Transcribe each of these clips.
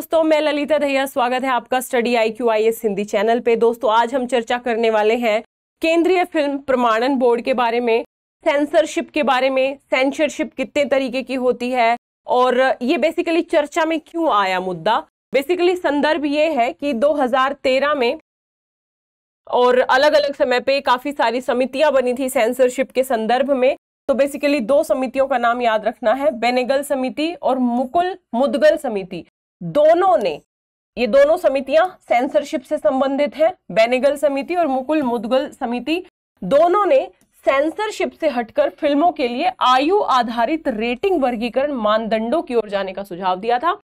दोस्तों, मैं ललिता दहिया, स्वागत है आपका study I Q I S Hindi channel पे। दोस्तों, आज हम चर्चा करने वाले हैं केंद्रीय फ़िल्म प्रमाणन बोर्ड के बारे में सेंसरशिप के बारे में सेंसरशिप कितने तरीके की होती है, और ये बेसिकली चर्चा में क्यों आया मुद्दा? बेसिकली संदर्भ ये है कि 2013 में और अलग अलग समय पे काफ़ी सारी समितियाँ बनी थी सेंसरशिप के संदर्भ में। तो बेसिकली दो समितियों का नाम याद रखना है, बेनेगल समिति और मुकुल मुदगल समिति। दोनों ने, ये दोनों समितियाँ सेंसरशिप से संबंधित हैं बेनेगल समिति और मुकुल मुदगल समिति, दोनों ने सेंसरशिप से हटकर फ़िल्मों के लिए आयु आधारित रेटिंग वर्गीकरण मानदंडों की ओर जाने का सुझाव दिया था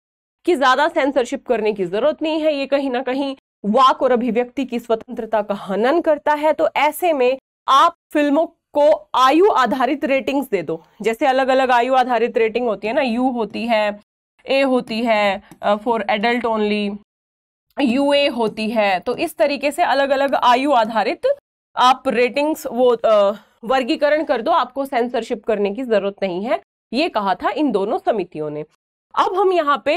कि ज़्यादा सेंसरशिप करने की ज़रूरत नहीं है, ये कहीं ना कहीं वाक और अभिव्यक्ति की स्वतंत्रता का हनन करता है तो ऐसे में आप फ़िल्मों को आयु आधारित रेटिंग्स दे दो। जैसे अलग अलग आयु आधारित रेटिंग होती है ना, यू होती है ए होती है for adult only U A होती है। तो इस तरीके से अलग अलग आयु आधारित आप रेटिंग्स वो वर्गीकरण कर दो, आपको सेंसरशिप करने की ज़रूरत नहीं है। ये कहा था इन दोनों समितियों ने। अब हम यहाँ पे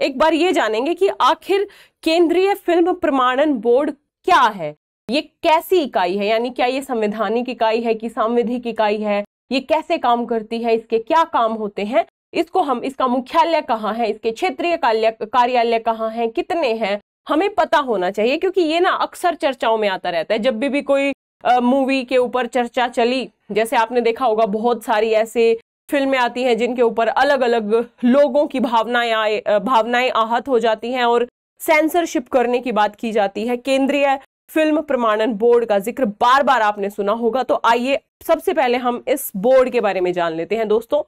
एक बार ये जानेंगे कि आखिर केंद्रीय फ़िल्म प्रमाणन बोर्ड क्या है। ये कैसी इकाई है? यानी क्या ये संवैधानिक इकाई है कि सांविधिक इकाई है? ये कैसे काम करती है? इसके क्या काम होते हैं? इसको हम, इसका मुख्यालय कहाँ है? इसके क्षेत्रीय कार्यालय कहाँ है? कितने हैं? हमें पता होना चाहिए क्योंकि ये ना अक्सर चर्चाओं में आता रहता है। जब भी भी कोई मूवी के ऊपर चर्चा चली, जैसे आपने देखा होगा बहुत सारी ऐसे फ़िल्में आती हैं जिनके ऊपर अलग अलग लोगों की भावनाएँ आए भावनाएँ आहत हो जाती हैं और सेंसरशिप करने की बात की जाती है। केंद्रीय फ़िल्म प्रमाणन बोर्ड का ज़िक्र बार बार आपने सुना होगा। तो आइए, सबसे पहले हम इस बोर्ड के बारे में जान लेते हैं दोस्तों।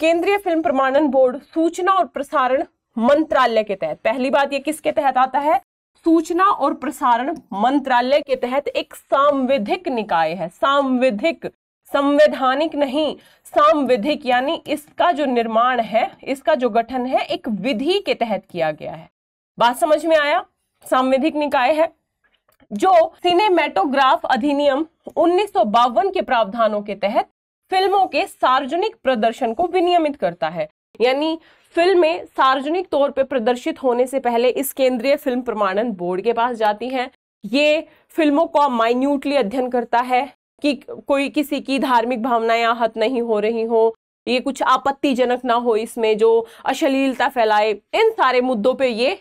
केंद्रीय फ़िल्म प्रमाणन बोर्ड सूचना और प्रसारण मंत्रालय के तहत। पहली बात ये किसके तहत आता है? सूचना और प्रसारण मंत्रालय के तहत एक सांविधिक निकाय है। सांविधिक, संवैधानिक नहीं, सांविधिक यानी इसका जो निर्माण है, इसका जो गठन है, एक विधि के तहत किया गया है। बात समझ में आया? सांविधिक निकाय है, जो सिनेमेटोग्राफ अधिनियम उन्नीस सौ बावन के प्रावधानों के तहत फ़िल्मों के सार्वजनिक प्रदर्शन को विनियमित करता है। यानी फ़िल्में सार्वजनिक तौर पर प्रदर्शित होने से पहले इस केंद्रीय फ़िल्म प्रमाणन बोर्ड के पास जाती हैं। ये फ़िल्मों का माइन्यूटली अध्ययन करता है कि कोई किसी की धार्मिक भावनाएँ आहत नहीं हो रही हो, ये कुछ आपत्तिजनक ना हो इसमें जो अश्लीलता फैलाए, इन सारे मुद्दों पे ये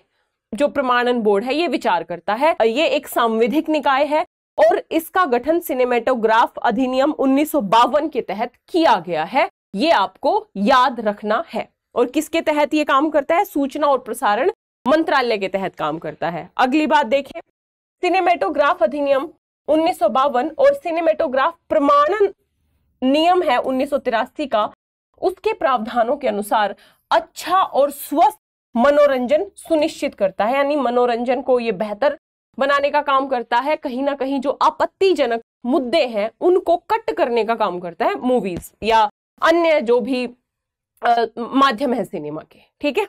जो प्रमाणन बोर्ड है, ये विचार करता है। ये एक सांविधिक निकाय है और इसका गठन सिनेमेटोग्राफ अधिनियम उन्नीस सौ बावन के तहत किया गया है। ये आपको याद रखना है। और किसके तहत ये काम करता है? सूचना और प्रसारण मंत्रालय के तहत काम करता है। अगली बात देखें। सिनेमेटोग्राफ अधिनियम उन्नीस सौ बावन और सिनेमेटोग्राफ प्रमाणन नियम है उन्नीस सौ तिरासी का। उसके प्रावधानों के अनुसार अच्छा और स्वस्थ मनोरंजन सुनिश्चित करता है। यानी मनोरंजन को ये बेहतर बनाने का काम करता है, कहीं ना कहीं जो आपत्तिजनक मुद्दे हैं, उनको कट करने का काम करता है मूवीज़ या अन्य जो भी माध्यम है सिनेमा के, ठीक है?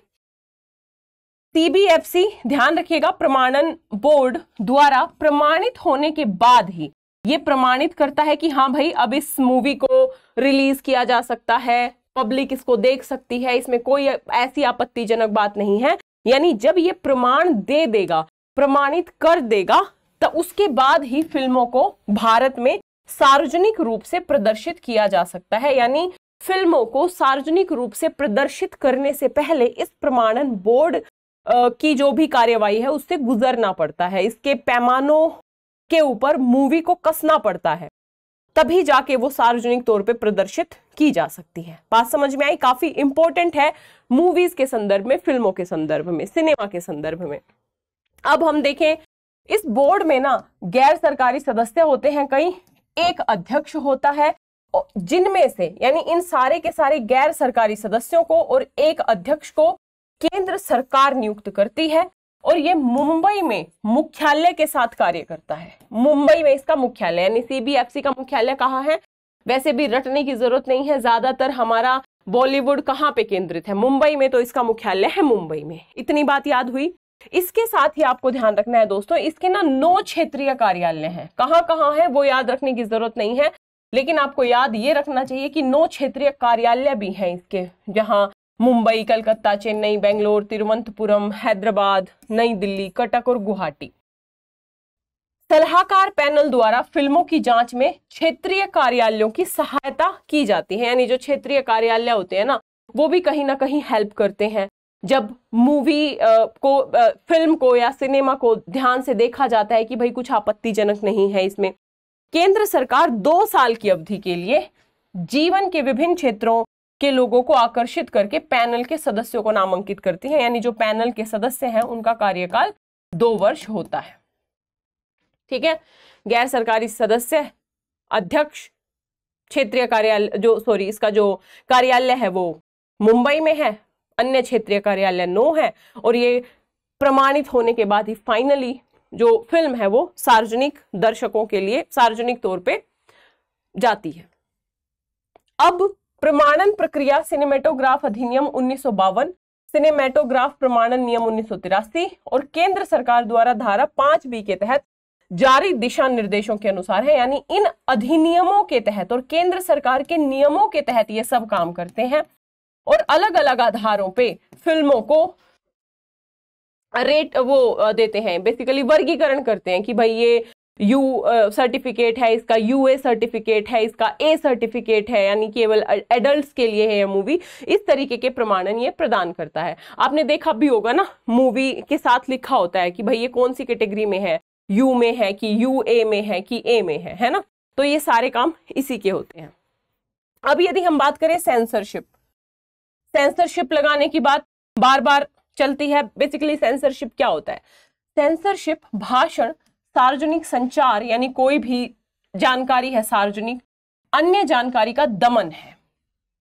सीबीएफसी ध्यान रखिएगा, प्रमाणन बोर्ड द्वारा प्रमाणित होने के बाद ही ये प्रमाणित करता है कि हाँ भाई, अब इस मूवी को रिलीज़ किया जा सकता है पब्लिक इसको देख सकती है, इसमें कोई ऐसी आपत्तिजनक बात नहीं है। यानी जब ये प्रमाण दे देगा प्रमाणित कर देगा तो उसके बाद ही फ़िल्मों को भारत में सार्वजनिक रूप से प्रदर्शित किया जा सकता है। यानी फ़िल्मों को सार्वजनिक रूप से प्रदर्शित करने से पहले इस प्रमाणन बोर्ड की जो भी कार्यवाही है, उससे गुजरना पड़ता है। इसके पैमानों के ऊपर मूवी को कसना पड़ता है। तभी जाके वो सार्वजनिक तौर पे प्रदर्शित की जा सकती है। बात समझ में आई? काफ़ी इंपॉर्टेंट है मूवीज़ के संदर्भ में, फ़िल्मों के संदर्भ में, सिनेमा के संदर्भ में। अब हम देखें, इस बोर्ड में ना गैर सरकारी सदस्य होते हैं, कई एक अध्यक्ष होता है जिनमें से, यानी इन सारे के सारे गैर सरकारी सदस्यों को और एक अध्यक्ष को केंद्र सरकार नियुक्त करती है और ये मुंबई में मुख्यालय के साथ कार्य करता है। मुंबई में इसका मुख्यालय, यानी सीबीएफसी का मुख्यालय कहाँ है? वैसे भी रटने की ज़रूरत नहीं है, ज़्यादातर हमारा बॉलीवुड कहाँ पे केंद्रित है? मुंबई में तो इसका मुख्यालय है मुंबई में। इतनी बात याद हुई? इसके साथ ही आपको ध्यान रखना है दोस्तों, इसके ना नौ क्षेत्रीय कार्यालय हैं। कहाँ कहाँ है वो याद रखने की ज़रूरत नहीं है, लेकिन आपको याद ये रखना चाहिए कि नौ क्षेत्रीय कार्यालय भी हैं इसके। जहाँ मुंबई, कलकत्ता, चेन्नई, बेंगलोर, तिरुवनंतपुरम, हैदराबाद, नई दिल्ली, कटक और गुवाहाटी। सलाहकार पैनल द्वारा फ़िल्मों की जाँच में क्षेत्रीय कार्यालयों की सहायता की जाती है, यानी जो क्षेत्रीय कार्यालय होते हैं ना, वो भी कहीं ना कहीं हेल्प करते हैं। जब मूवी को फ़िल्म को या सिनेमा को ध्यान से देखा जाता है कि भाई कुछ आपत्तिजनक नहीं है इसमें, केंद्र सरकार दो साल की अवधि के लिए जीवन के विभिन्न क्षेत्रों के लोगों को आकर्षित करके पैनल के सदस्यों को नामांकित करती है। यानी जो पैनल के सदस्य हैं, उनका कार्यकाल दो वर्ष होता है। ठीक है? गैर सरकारी सदस्य, अध्यक्ष, क्षेत्रीय कार्यालय जो सॉरी इसका जो कार्यालय है वो मुंबई में है अन्य क्षेत्रीय कार्यालय नो है और ये प्रमाणित होने के बाद ही फाइनली जो फ़िल्म है वो सार्वजनिक दर्शकों के लिए सार्वजनिक तौर पे जाती है। अब प्रमाणन प्रक्रिया सिनेमेटोग्राफ अधिनियम उन्नीस सिनेमेटोग्राफ प्रमाणन नियम उन्नीस सौ तिरासी और केंद्र सरकार द्वारा धारा पाँच बी के तहत जारी दिशा निर्देशों के अनुसार है, यानी इन अधिनियमों के तहत और केंद्र सरकार के नियमों के तहत ये सब काम करते हैं। और अलग अलग आधारों पे फ़िल्मों को रेट वो देते हैं। बेसिकली वर्गीकरण करते हैं कि भाई ये यू सर्टिफिकेट है, इसका यू ए सर्टिफिकेट है, इसका ए सर्टिफिकेट है, यानी केवल एडल्ट्स के लिए है ये मूवी इस तरीके के प्रमाणन ये प्रदान करता है। आपने देखा भी होगा ना मूवी के साथ लिखा होता है कि भाई ये कौन सी कैटेगरी में है? यू में है कि यू ए में है कि ए में है है ना? तो ये सारे काम इसी के होते हैं। अब यदि हम बात करें सेंसरशिप सेंसरशिप लगाने की बात बार बार चलती है। बेसिकली सेंसरशिप क्या होता है? सेंसरशिप भाषण, सार्वजनिक संचार यानी कोई भी जानकारी है सार्वजनिक, अन्य जानकारी का दमन है।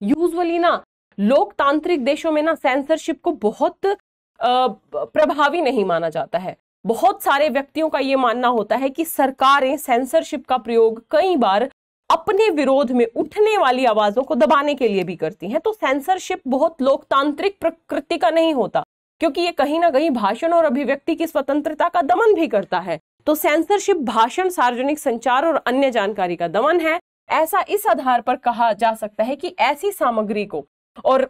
यूजुअली ना, लोकतांत्रिक देशों में ना सेंसरशिप को बहुत प्रभावी नहीं माना जाता है। बहुत सारे व्यक्तियों का यह मानना होता है कि सरकारें सेंसरशिप का प्रयोग कई बार अपने विरोध में उठने वाली आवाजों को दबाने के लिए भी करती हैं। तो सेंसरशिप बहुत लोकतांत्रिक प्रकृति का नहीं होता, क्योंकि ये कहीं ना कहीं भाषण और अभिव्यक्ति की स्वतंत्रता का दमन भी करता है। तो सेंसरशिप भाषण, सार्वजनिक संचार और अन्य जानकारी का दमन है। ऐसा इस आधार पर कहा जा सकता है कि ऐसी सामग्री को और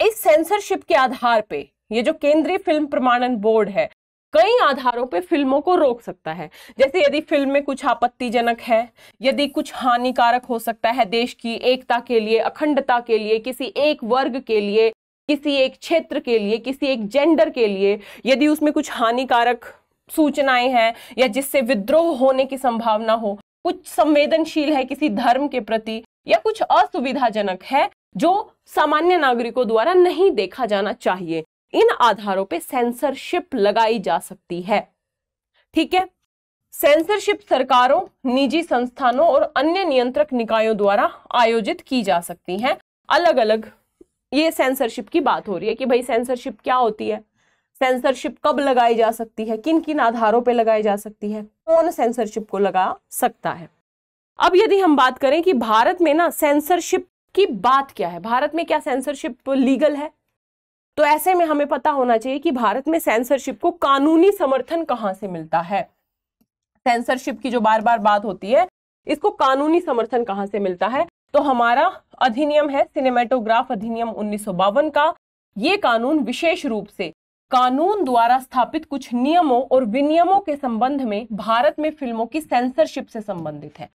इस सेंसरशिप के आधार पे ये जो केंद्रीय फ़िल्म प्रमाणन बोर्ड है कई आधारों पे फ़िल्मों को रोक सकता है। जैसे यदि फ़िल्म में कुछ आपत्तिजनक है, यदि कुछ हानिकारक हो सकता है देश की एकता के लिए, अखंडता के लिए, किसी एक वर्ग के लिए, किसी एक क्षेत्र के लिए, किसी एक जेंडर के लिए, यदि उसमें कुछ हानिकारक सूचनाएँ हैं या जिससे विद्रोह होने की संभावना हो, कुछ संवेदनशील है किसी धर्म के प्रति या कुछ असुविधाजनक है जो सामान्य नागरिकों द्वारा नहीं देखा जाना चाहिए। इन आधारों पे सेंसरशिप लगाई जा सकती है। ठीक है? सेंसरशिप सरकारों, निजी संस्थानों और अन्य नियंत्रक निकायों द्वारा आयोजित की जा सकती हैं। अलग अलग ये सेंसरशिप की बात हो रही है कि भाई सेंसरशिप क्या होती है? सेंसरशिप कब लगाई जा सकती है? किन किन आधारों पे लगाई जा सकती है? कौन सेंसरशिप को लगा सकता है? अब यदि हम बात करें कि भारत में ना सेंसरशिप की बात क्या है? भारत में क्या सेंसरशिप लीगल है? तो ऐसे में हमें पता होना चाहिए कि भारत में सेंसरशिप को कानूनी समर्थन कहाँ से मिलता है? सेंसरशिप की जो बार बार बात होती है, इसको कानूनी समर्थन कहाँ से मिलता है? तो हमारा अधिनियम है सिनेमेटोग्राफ अधिनियम उन्नीस सौ बावन का। ये कानून विशेष रूप से कानून द्वारा स्थापित कुछ नियमों और विनियमों के संबंध में भारत में फ़िल्मों की सेंसरशिप से संबंधित है।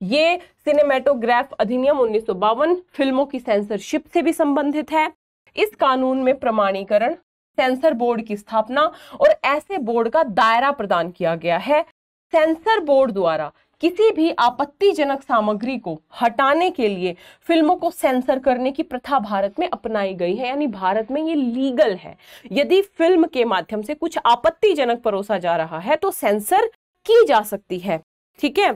ये सिनेमेटोग्राफ अधिनियम उन्नीस सौ बावन फ़िल्मों की सेंसरशिप से भी संबंधित है। इस कानून में प्रमाणीकरण, सेंसर बोर्ड की स्थापना और ऐसे बोर्ड का दायरा प्रदान किया गया है। सेंसर बोर्ड द्वारा किसी भी आपत्तिजनक सामग्री को हटाने के लिए फ़िल्मों को सेंसर करने की प्रथा भारत में अपनाई गई है, यानी भारत में ये लीगल है। यदि फ़िल्म के माध्यम से कुछ आपत्तिजनक परोसा जा रहा है तो सेंसर की जा सकती है, ठीक है?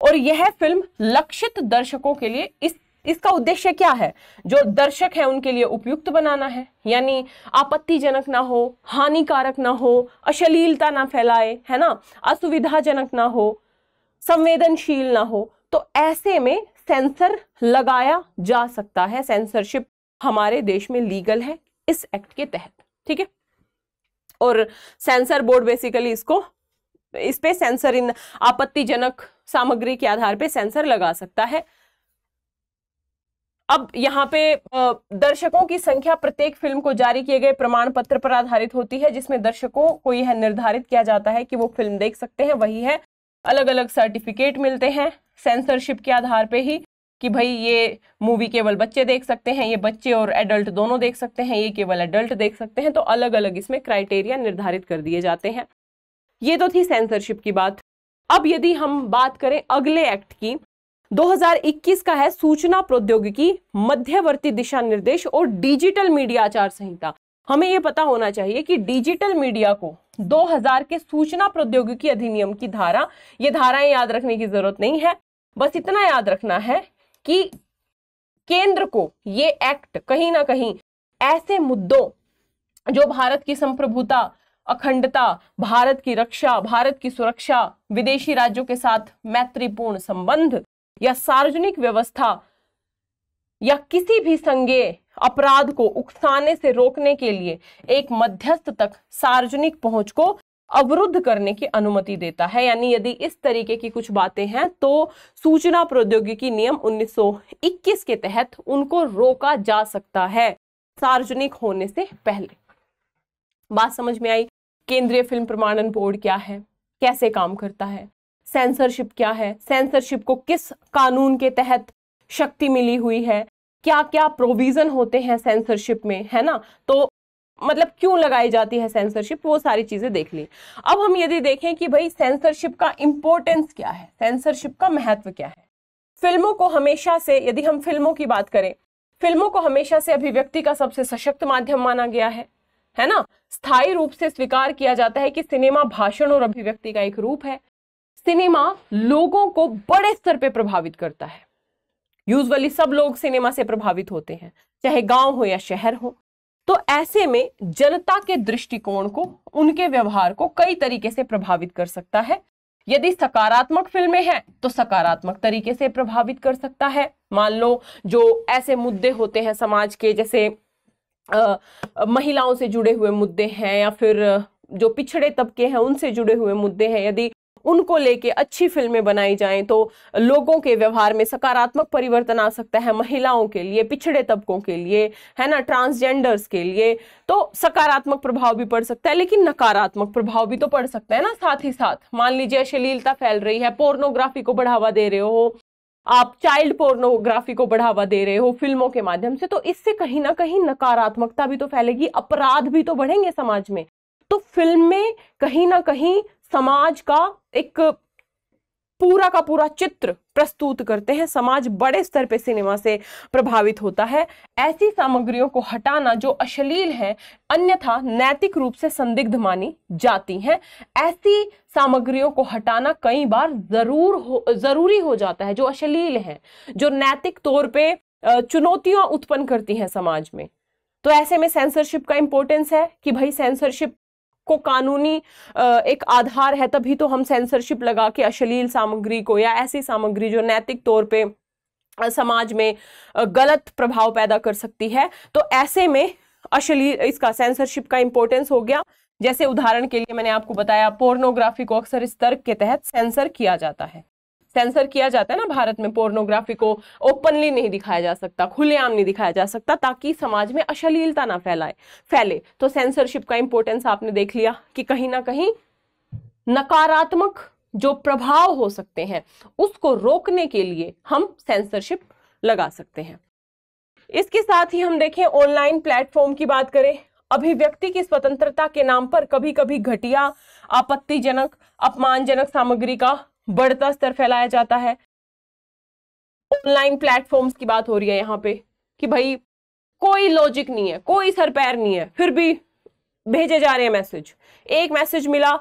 और यह फ़िल्म लक्षित दर्शकों के लिए इस इसका उद्देश्य क्या है? जो दर्शक है, उनके लिए उपयुक्त बनाना है। यानी आपत्तिजनक ना हो, हानिकारक ना हो, अश्लीलता ना फैलाए, है ना? असुविधाजनक ना हो, संवेदनशील ना हो तो ऐसे में सेंसर लगाया जा सकता है। सेंसरशिप हमारे देश में लीगल है इस एक्ट के तहत, ठीक है? और सेंसर बोर्ड बेसिकली इसको, इस पे सेंसर इन आपत्तिजनक सामग्री के आधार पे सेंसर लगा सकता है। अब यहाँ पे दर्शकों की संख्या प्रत्येक फ़िल्म को जारी किए गए प्रमाण पत्र पर आधारित होती है, जिसमें दर्शकों को यह निर्धारित किया जाता है कि वो फ़िल्म देख सकते हैं। वही है अलग अलग सर्टिफिकेट मिलते हैं, सेंसरशिप के आधार पे ही कि भाई ये मूवी केवल बच्चे देख सकते हैं, ये बच्चे और एडल्ट दोनों देख सकते हैं, ये केवल एडल्ट देख सकते हैं तो अलग अलग इसमें क्राइटेरिया निर्धारित कर दिए जाते हैं। ये तो थी सेंसरशिप की बात। अब यदि हम बात करें अगले एक्ट की 2021 का है सूचना प्रौद्योगिकी, मध्यवर्ती दिशा निर्देश और डिजिटल मीडिया आचार संहिता। हमें यह पता होना चाहिए कि डिजिटल मीडिया को 2000 के सूचना प्रौद्योगिकी अधिनियम की धारा, ये धाराएँ याद रखने की ज़रूरत नहीं है। बस इतना याद रखना है कि केंद्र को ये एक्ट कहीं ना कहीं ऐसे मुद्दों, जो भारत की संप्रभुता, अखंडता, भारत की रक्षा, भारत की सुरक्षा, विदेशी राज्यों के साथ मैत्रीपूर्ण संबंध या सार्वजनिक व्यवस्था या किसी भी संज्ञे अपराध को उकसाने से रोकने के लिए एक मध्यस्थ तक सार्वजनिक पहुँच को अवरुद्ध करने की अनुमति देता है। यानी यदि इस तरीके की कुछ बातें हैं तो सूचना प्रौद्योगिकी नियम 1921 के तहत उनको रोका जा सकता है सार्वजनिक होने से पहले। बात समझ में आई? केंद्रीय फ़िल्म प्रमाणन बोर्ड क्या है? कैसे काम करता है? सेंसरशिप क्या है? सेंसरशिप को किस कानून के तहत शक्ति मिली हुई है? क्या क्या प्रोविज़न होते हैं सेंसरशिप में, है ना? तो मतलब क्यों लगाई जाती है सेंसरशिप वो सारी चीज़ें देख ली। अब हम यदि देखें कि भाई सेंसरशिप का इंपॉर्टेंस क्या है? सेंसरशिप का महत्व क्या है? फ़िल्मों को हमेशा से, यदि हम फ़िल्मों की बात करें, फ़िल्मों को हमेशा से अभिव्यक्ति का सबसे सशक्त माध्यम माना गया है है ना? स्थायी रूप से स्वीकार किया जाता है कि सिनेमा भाषण और अभिव्यक्ति का एक रूप है। सिनेमा लोगों को बड़े स्तर पे प्रभावित करता है। यूजुअली सब लोग सिनेमा से प्रभावित होते हैं चाहे गाँव हो या शहर हो। तो ऐसे में जनता के दृष्टिकोण को उनके व्यवहार को कई तरीके से प्रभावित कर सकता है। यदि सकारात्मक फ़िल्में हैं तो सकारात्मक तरीके से प्रभावित कर सकता है। मान लो जो ऐसे मुद्दे होते हैं समाज के जैसे आ, महिलाओं से जुड़े हुए मुद्दे हैं या फिर जो पिछड़े तबके हैं उनसे जुड़े हुए मुद्दे हैं। यदि उनको लेके अच्छी फ़िल्में बनाई जाएँ तो लोगों के व्यवहार में सकारात्मक परिवर्तन आ सकता है, महिलाओं के लिए, पिछड़े तबकों के लिए, है ना ट्रांसजेंडर्स के लिए तो सकारात्मक प्रभाव भी पड़ सकता है, लेकिन नकारात्मक प्रभाव भी तो पड़ सकता है ना, साथ ही साथ। मान लीजिए अश्लीलता फैल रही है पोर्नोग्राफी को बढ़ावा दे रहे हो, आप चाइल्ड पोर्नोग्राफी को बढ़ावा दे रहे हो फ़िल्मों के माध्यम से तो इससे कहीं ना कहीं नकारात्मकता भी तो फैलेगी, अपराध भी तो बढ़ेंगे समाज में। तो फ़िल्म में कहीं ना कहीं समाज का एक पूरा का पूरा चित्र प्रस्तुत करते हैं। समाज बड़े स्तर पे सिनेमा से प्रभावित होता है। ऐसी सामग्रियों को हटाना जो अश्लील है, अन्यथा नैतिक रूप से संदिग्ध मानी जाती हैं। ऐसी सामग्रियों को हटाना कई बार ज़रूर हो, ज़रूरी हो जाता है, जो अश्लील है, जो नैतिक तौर पे चुनौतियाँ उत्पन्न करती हैं समाज में। तो ऐसे में सेंसरशिप का इंपॉर्टेंस है कि भाई सेंसरशिप को कानूनी एक आधार है, तभी तो हम सेंसरशिप लगा के अश्लील सामग्री को या ऐसी सामग्री जो नैतिक तौर पे समाज में गलत प्रभाव पैदा कर सकती है। तो ऐसे में अश्लील, इसका सेंसरशिप का इंपॉर्टेंस हो गया। जैसे उदाहरण के लिए मैंने आपको बताया पोर्नोग्राफी को अक्सर इस तर्क के तहत सेंसर किया जाता है। सेंसर किया जाता है ना भारत में, पोर्नोग्राफी को ओपनली नहीं दिखाया जा सकता, खुलेआम नहीं दिखाया जा सकता, ताकि समाज में अश्लीलता ना फैलाए, फैले। तो सेंसरशिप का इंपॉर्टेंस आपने देख लिया कि कहीं ना कहीं नकारात्मक जो प्रभाव हो सकते हैं, उसको रोकने के लिए हम सेंसरशिप लगा सकते हैं। इसके साथ ही हम देखें ऑनलाइन प्लेटफॉर्म की बात करें, अभिव्यक्ति की स्वतंत्रता के नाम पर कभी कभी घटिया, आपत्तिजनक, अपमानजनक सामग्री का बढ़ता स्तर फैलाया जाता है। ऑनलाइन प्लेटफॉर्म्स की बात हो रही है यहाँ पे कि भाई कोई लॉजिक नहीं है, कोई सर पैर नहीं है, फिर भी भेजे जा रहे हैं मैसेज एक मैसेज मिला,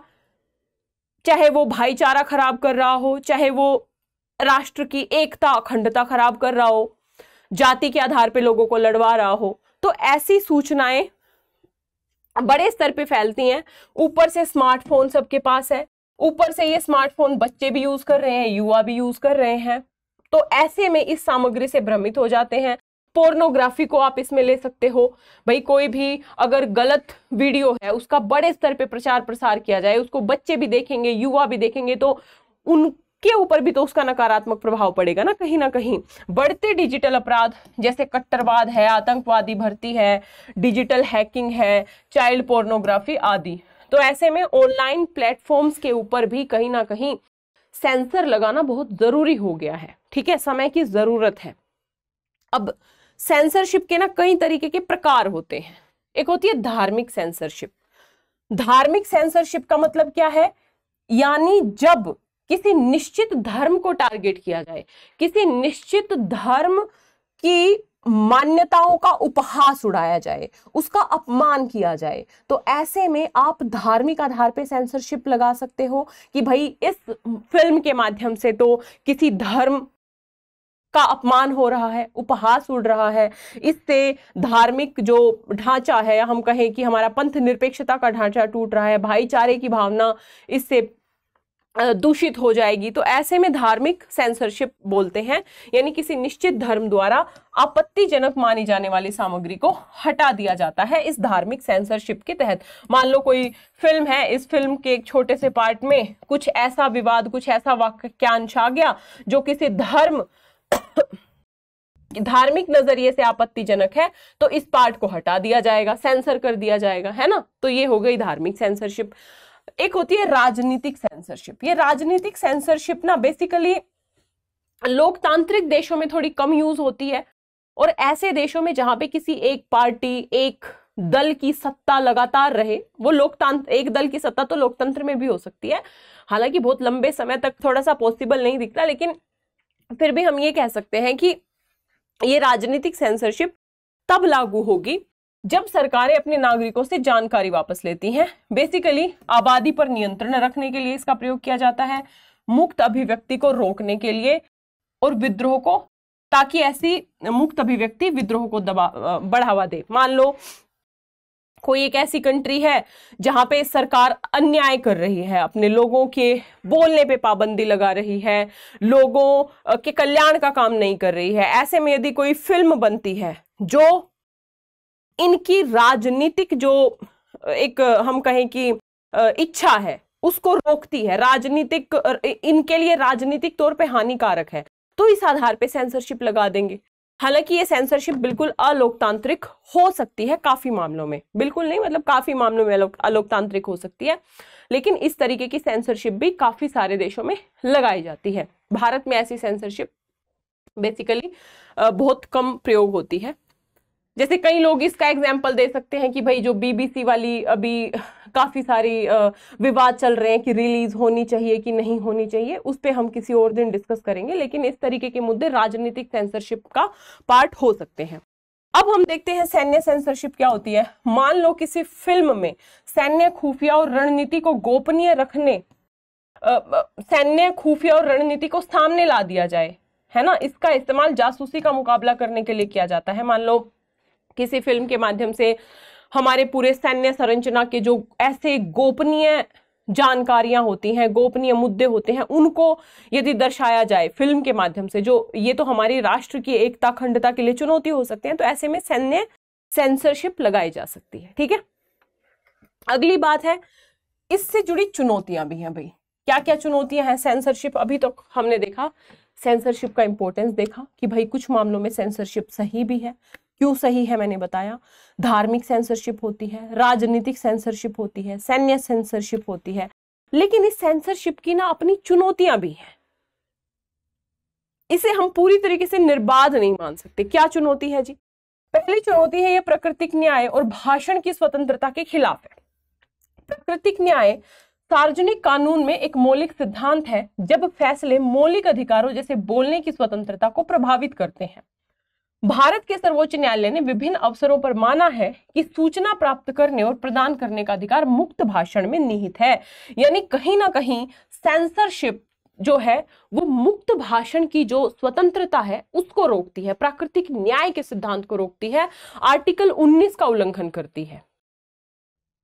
चाहे वो भाईचारा खराब कर रहा हो, चाहे वो राष्ट्र की एकता, अखंडता खराब कर रहा हो, जाति के आधार पे लोगों को लड़वा रहा हो तो ऐसी सूचनाएँ बड़े स्तर पे फैलती हैं। ऊपर से स्मार्टफ़ोन सबके पास है। ऊपर से ये स्मार्टफ़ोन बच्चे भी यूज़ कर रहे हैं, युवा भी यूज़ कर रहे हैं। तो ऐसे में इस सामग्री से भ्रमित हो जाते हैं। पोर्नोग्राफी को आप इसमें ले सकते हो। भाई कोई भी अगर गलत वीडियो है, उसका बड़े स्तर पे प्रचार प्रसार किया जाए, उसको बच्चे भी देखेंगे, युवा भी देखेंगे तो उन इसके ऊपर भी तो उसका नकारात्मक प्रभाव पड़ेगा ना कहीं ना कहीं। बढ़ते डिजिटल अपराध, जैसे कट्टरवाद है, आतंकवादी भर्ती है डिजिटल हैकिंग है चाइल्ड पोर्नोग्राफी आदि। तो ऐसे में ऑनलाइन प्लेटफॉर्म्स के ऊपर भी कहीं ना कहीं सेंसर लगाना बहुत ज़रूरी हो गया है। ठीक है? समय की ज़रूरत है। अब सेंसरशिप के ना कई तरीके के प्रकार होते हैं। एक होती है धार्मिक सेंसरशिप धार्मिक सेंसरशिप का मतलब क्या है? यानी जब किसी निश्चित धर्म को टारगेट किया जाए, किसी निश्चित धर्म की मान्यताओं का उपहास उड़ाया जाए, उसका अपमान किया जाए तो ऐसे में आप धार्मिक आधार पे सेंसरशिप लगा सकते हो कि भाई इस फ़िल्म के माध्यम से तो किसी धर्म का अपमान हो रहा है, उपहास उड़ रहा है। इससे धार्मिक जो ढांचा है, हम कहें कि हमारा पंथ निरपेक्षता का ढांचा टूट रहा है, भाईचारे की भावना इससे दूषित हो जाएगी। तो ऐसे में धार्मिक सेंसरशिप बोलते हैं, यानी किसी निश्चित धर्म द्वारा आपत्तिजनक मानी जाने वाली सामग्री को हटा दिया जाता है इस धार्मिक सेंसरशिप के तहत। मान लो कोई फ़िल्म है, इस फ़िल्म के एक छोटे से पार्ट में कुछ ऐसा विवाद, कुछ ऐसा वाक्यांश आ गया जो किसी धर्म धार्मिक नज़रिए से आपत्तिजनक है तो इस पार्ट को हटा दिया जाएगा सेंसर कर दिया जाएगा, है ना? तो ये हो गई धार्मिक सेंसरशिप एक होती है राजनीतिक सेंसरशिप ये राजनीतिक सेंसरशिप ना बेसिकली लोकतांत्रिक देशों में थोड़ी कम यूज़ होती है और ऐसे देशों में जहाँ पे किसी एक पार्टी एक दल की सत्ता लगातार रहे, वो लोकतंत्र एक दल की सत्ता तो लोकतंत्र में भी हो सकती है। हालाँकि बहुत लंबे समय तक थोड़ा सा पॉसिबल नहीं दिखता, लेकिन फिर भी हम ये कह सकते हैं कि ये राजनीतिक सेंसरशिप तब लागू होगी जब सरकारें अपने नागरिकों से जानकारी वापस लेती हैं बेसिकली आबादी पर नियंत्रण रखने के लिए इसका प्रयोग किया जाता है, मुक्त अभिव्यक्ति को रोकने के लिए और विद्रोह को, ताकि ऐसी मुक्त अभिव्यक्ति विद्रोह को दबा बढ़ावा दे। मान लो, कोई एक ऐसी कंट्री है जहाँ पे सरकार अन्याय कर रही है, अपने लोगों के बोलने पे पाबंदी लगा रही है, लोगों के कल्याण का काम नहीं कर रही है। ऐसे में यदि कोई फ़िल्म बनती है, जो इनकी राजनीतिक जो एक हम कहें कि इच्छा है, उसको रोकती है। राजनीतिक इनके लिए राजनीतिक तौर पे हानिकारक है। तो इस आधार पे सेंसरशिप लगा देंगे। हालाँकि ये सेंसरशिप बिल्कुल अलोकतांत्रिक हो सकती है काफ़ी मामलों में। बिल्कुल नहीं मतलब काफ़ी मामलों में अलोकतांत्रिक हो सकती है। लेकिन इस तरीके की सेंसरशिप भी काफ़ी सारे देशों में लगाई जाती है। भारत में ऐसी सेंसरशिप बेसिकली बहुत कम प्रयोग होती है। जैसे कई लोग इसका एग्ज़ाम्पल दे सकते हैं कि भाई जो बीबीसी वाली अभी काफ़ी सारी विवाद चल रहे हैं कि रिलीज़ होनी चाहिए कि नहीं होनी चाहिए, उस पर हम किसी और दिन डिस्कस करेंगे, लेकिन इस तरीके के मुद्दे राजनीतिक सेंसरशिप का पार्ट हो सकते हैं। अब हम देखते हैं सैन्य सेंसरशिप क्या होती है। मान लो किसी फ़िल्म में सैन्य खुफिया और रणनीति को गोपनीय रखने सैन्य खुफिया और रणनीति को सामने ला दिया जाए, है ना? इसका इस्तेमाल जासूसी का मुकाबला करने के लिए किया जाता है। मान लो किसी फ़िल्म के माध्यम से हमारे पूरे सैन्य संरचना के जो ऐसे गोपनीय जानकारियाँ होती हैं, गोपनीय मुद्दे होते हैं, उनको यदि दर्शाया जाए फ़िल्म के माध्यम से, जो ये तो हमारी राष्ट्र की एकता खंडता के लिए चुनौती हो सकती है तो ऐसे में सैन्य सेंसरशिप लगाई जा सकती है, ठीक है? अगली बात है, इससे जुड़ी चुनौतियाँ भी हैं भाई। क्या क्या चुनौतियाँ हैं सेंसरशिप अभी तो हमने देखा सेंसरशिप का इंपॉर्टेंस देखा कि भाई कुछ मामलों में सेंसरशिप सही भी है क्यों सही है मैंने बताया? धार्मिक सेंसरशिप होती है, राजनीतिक सेंसरशिप होती है, सैन्य सेंसरशिप होती है, लेकिन इस सेंसरशिप की ना अपनी चुनौतियाँ भी हैं। इसे हम पूरी तरीके से निर्बाध नहीं मान सकते। क्या चुनौती है जी? पहली चुनौती है यह प्राकृतिक न्याय और भाषण की स्वतंत्रता के खिलाफ है। प्राकृतिक न्याय सार्वजनिक कानून में एक मौलिक सिद्धांत है, जब फैसले मौलिक अधिकारों जैसे बोलने की स्वतंत्रता को प्रभावित करते हैं। भारत के सर्वोच्च न्यायालय ने विभिन्न अवसरों पर माना है कि सूचना प्राप्त करने और प्रदान करने का अधिकार मुक्त भाषण में निहित है। यानी कहीं ना कहीं सेंसरशिप जो है, वो मुक्त भाषण की जो स्वतंत्रता है, उसको रोकती है, प्राकृतिक न्याय के सिद्धांत को रोकती है, आर्टिकल 19 का उल्लंघन करती है।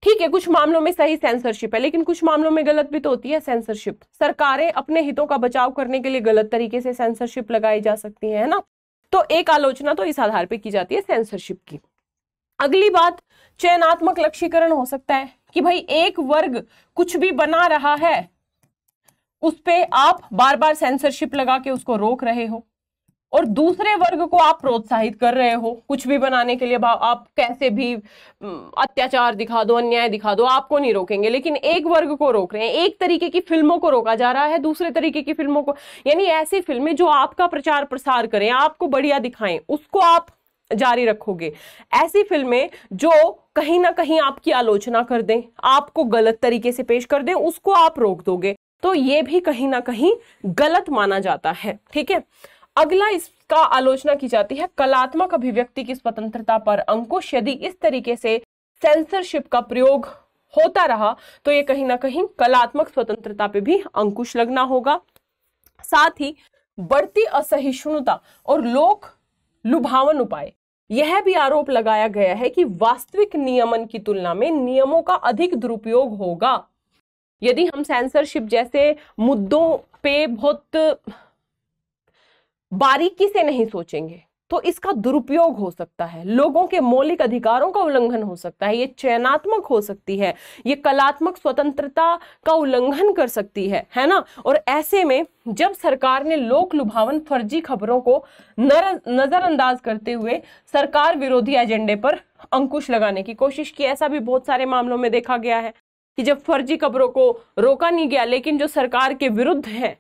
ठीक है, कुछ मामलों में सही सेंसरशिप है, लेकिन कुछ मामलों में गलत भी तो होती है सेंसरशिप सरकारें अपने हितों का बचाव करने के लिए गलत तरीके से सेंसरशिप लगाई जा सकती है ना? तो एक आलोचना तो इस आधार पर की जाती है सेंसरशिप की। अगली बात, चयनात्मक लक्ष्यीकरण हो सकता है कि भाई एक वर्ग कुछ भी बना रहा है, उस पर आप बार बार सेंसरशिप लगा के उसको रोक रहे हो। और दूसरे वर्ग को आप प्रोत्साहित कर रहे हो कुछ भी बनाने के लिए आप कैसे भी अत्याचार दिखा दो, अन्याय दिखा दो, आपको नहीं रोकेंगे। लेकिन एक वर्ग को रोक रहे हैं, एक तरीके की फ़िल्मों को रोका जा रहा है, दूसरे तरीके की फ़िल्मों को। यानी ऐसी फ़िल्में जो आपका प्रचार प्रसार करें, आपको बढ़िया दिखाएँ, उसको आप जारी रखोगे। ऐसी फ़िल्में जो कहीं ना कहीं आपकी आलोचना कर दें, आपको गलत तरीके से पेश कर दें, उसको आप रोक दोगे। तो ये भी कहीं ना कहीं गलत माना जाता है, ठीक है? अगला इसका आलोचना की जाती है, कलात्मक अभिव्यक्ति की स्वतंत्रता पर अंकुश। यदि इस तरीके से सेंसरशिप का प्रयोग होता रहा तो ये कहीं ना कहीं कलात्मक स्वतंत्रता पे भी अंकुश लगना होगा। साथ ही बढ़ती असहिष्णुता और लोक लुभावन उपाय। यह भी आरोप लगाया गया है कि वास्तविक नियमन की तुलना में नियमों का अधिक दुरुपयोग होगा। यदि हम सेंसरशिप जैसे मुद्दों पे बहुत बारीकी से नहीं सोचेंगे तो इसका दुरुपयोग हो सकता है। लोगों के मौलिक अधिकारों का उल्लंघन हो सकता है, ये चयनात्मक हो सकती है, ये कलात्मक स्वतंत्रता का उल्लंघन कर सकती है है ना? और ऐसे में जब सरकार ने लोक लुभावन फर्जी खबरों को नजरअंदाज करते हुए सरकार विरोधी एजेंडे पर अंकुश लगाने की कोशिश की, ऐसा भी बहुत सारे मामलों में देखा गया है कि जब फर्जी खबरों को रोका नहीं गया, लेकिन जो सरकार के विरुद्ध है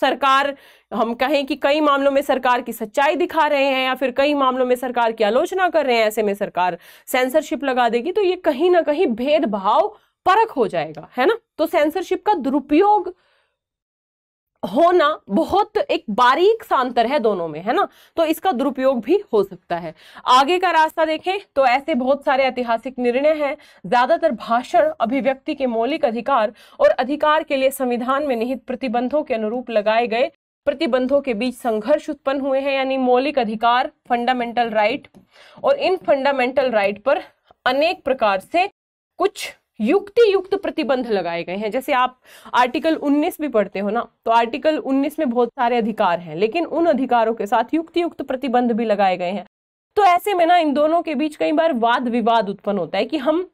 सरकार, हम कहें कि कई मामलों में सरकार की सच्चाई दिखा रहे हैं या फिर कई मामलों में सरकार की आलोचना कर रहे हैं, ऐसे में सरकार सेंसरशिप लगा देगी तो ये कहीं ना कहीं भेदभाव परख हो जाएगा, है ना? तो सेंसरशिप का दुरुपयोग होना बहुत एक बारीक सांतर है दोनों में, है ना? तो इसका दुरुपयोग भी हो सकता है। आगे का रास्ता देखें तो ऐसे बहुत सारे ऐतिहासिक निर्णय हैं। ज़्यादातर भाषण, अभिव्यक्ति के मौलिक अधिकार और अधिकार के लिए संविधान में निहित प्रतिबंधों के अनुरूप लगाए गए, प्रतिबंधों के बीच संघर्ष उत्पन्न हुए हैं, यानी मौलिक अधिकार फंडामेंटल राइट और इन फंडामेंटल राइट पर अनेक प्रकार से कुछ युक्ति युक्त प्रतिबंध लगाए गए हैं। जैसे आप आर्टिकल 19 भी पढ़ते हो ना तो आर्टिकल 19 में बहुत सारे अधिकार हैं, लेकिन उन अधिकारों के साथ युक्ति युक्त प्रतिबंध भी लगाए गए हैं। तो ऐसे में ना, इन दोनों के बीच कई बार वाद विवाद उत्पन्न होता है कि हम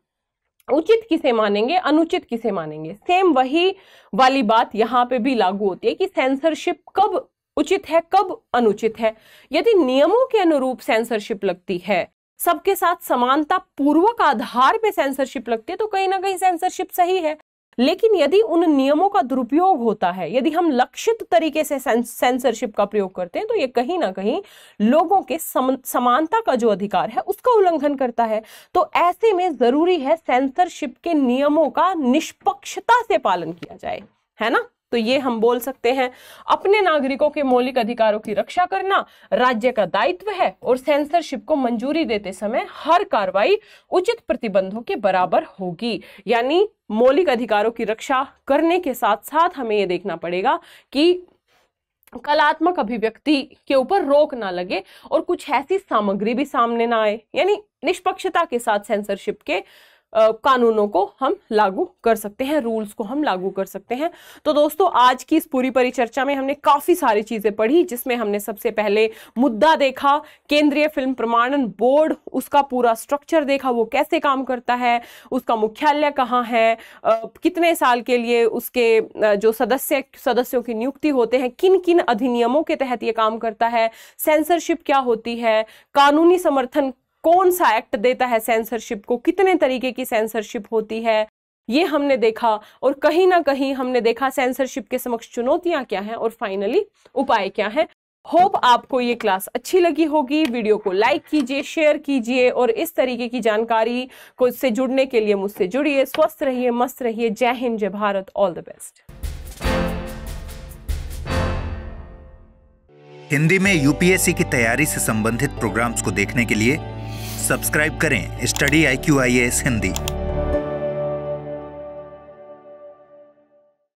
उचित किसे मानेंगे, अनुचित किसे मानेंगे। सेम वही वाली बात यहाँ पे भी लागू होती है कि सेंसरशिप कब उचित है, कब अनुचित है। यदि नियमों के अनुरूप सेंसरशिप लगती है सबके साथ समानता पूर्वक आधार पे सेंसरशिप लगती है तो कहीं ना कहीं सेंसरशिप सही है। लेकिन यदि उन नियमों का दुरुपयोग होता है यदि हम लक्षित तरीके से सेंसरशिप का प्रयोग करते हैं तो ये कहीं ना कहीं लोगों के सम, समानता का जो अधिकार है उसका उल्लंघन करता है। तो ऐसे में ज़रूरी है सेंसरशिप के नियमों का निष्पक्षता से पालन किया जाए है ना? तो ये हम बोल सकते हैं, अपने नागरिकों के मौलिक अधिकारों की रक्षा करना राज्य का दायित्व है और सेंसरशिप को मंजूरी देते समय हर कार्रवाई उचित प्रतिबंधों के बराबर होगी। यानी मौलिक अधिकारों की रक्षा करने के साथ साथ हमें ये देखना पड़ेगा कि कलात्मक अभिव्यक्ति के ऊपर रोक ना लगे और कुछ ऐसी सामग्री भी सामने ना आए। यानी निष्पक्षता के साथ सेंसरशिप के कानूनों को हम लागू कर सकते हैं, रूल्स को हम लागू कर सकते हैं। तो दोस्तों, आज की इस पूरी परिचर्चा में हमने काफ़ी सारी चीज़ें पढ़ी, जिसमें हमने सबसे पहले मुद्दा देखा, केंद्रीय फ़िल्म प्रमाणन बोर्ड, उसका पूरा स्ट्रक्चर देखा, वो कैसे काम करता है, उसका मुख्यालय कहाँ है कितने साल के लिए उसके जो सदस्य, सदस्यों की नियुक्ति होते हैं किन किन अधिनियमों के तहत ये काम करता है सेंसरशिप क्या होती है, कानूनी समर्थन कौन सा एक्ट देता है सेंसरशिप को? कितने तरीके की सेंसरशिप होती है? ये हमने देखा और कहीं ना कहीं हमने देखा सेंसरशिप के समक्ष चुनौतियाँ क्या हैं और फाइनली उपाय क्या हैं? होप आपको ये क्लास अच्छी लगी होगी। वीडियो को लाइक कीजिए शेयर कीजिए और इस तरीके की जानकारी को इससे जुड़ने के लिए मुझसे जुड़िए। स्वस्थ रहिए, मस्त रहिए। जय हिंद, जय Bharat. All the best Hindi में यूपीएससी की तैयारी से संबंधित प्रोग्राम्स को देखने के लिए सब्सक्राइब करें study I Q I S Hindi.